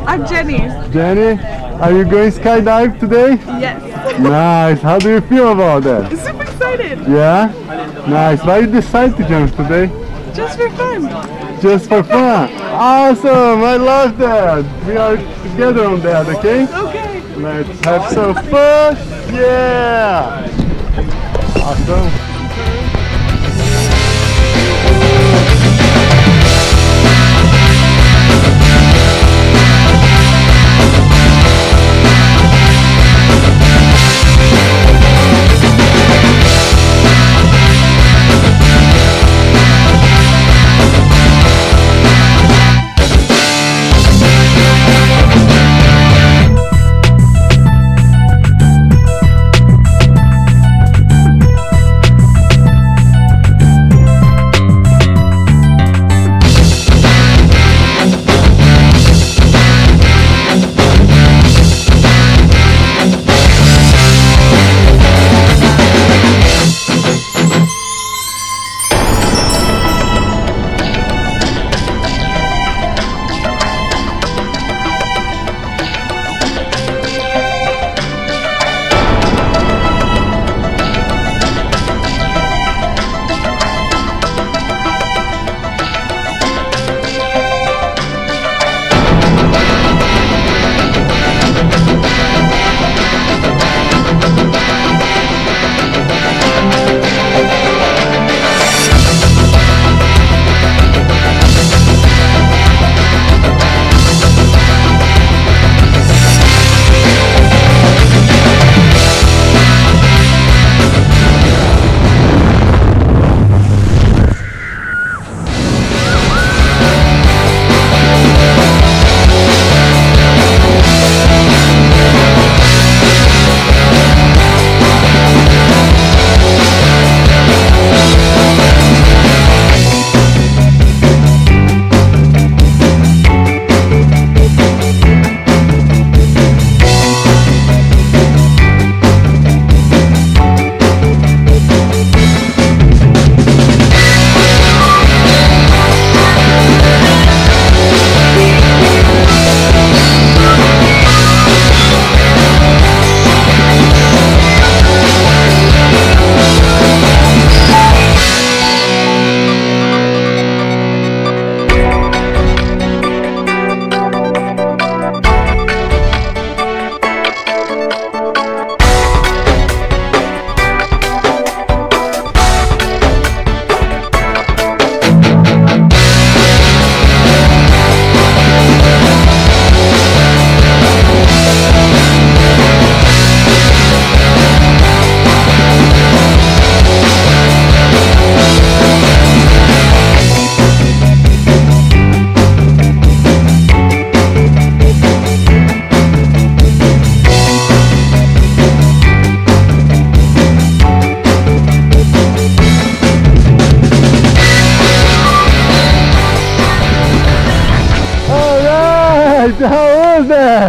What's your name? I'm Jenny. Jenny? Are you going skydive today? Yes. Nice. How do you feel about that? Super excited. Yeah? Nice. Why did you decide to jump today? Just for fun. Just for fun. Awesome. I love that. We are together on that, okay? Okay. Let's have some fun. Yeah. Awesome.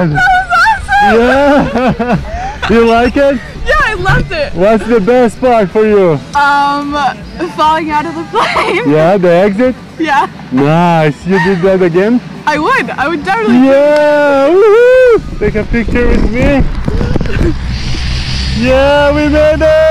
Was that? That was awesome. Yeah. you like it? Yeah, I loved it. What's the best part for you? Um, falling out of the plane. Yeah, the exit? Yeah. Nice. You did that again? I would. I would totally. Yeah! Woohoo! Take a picture with me. Yeah, we made it!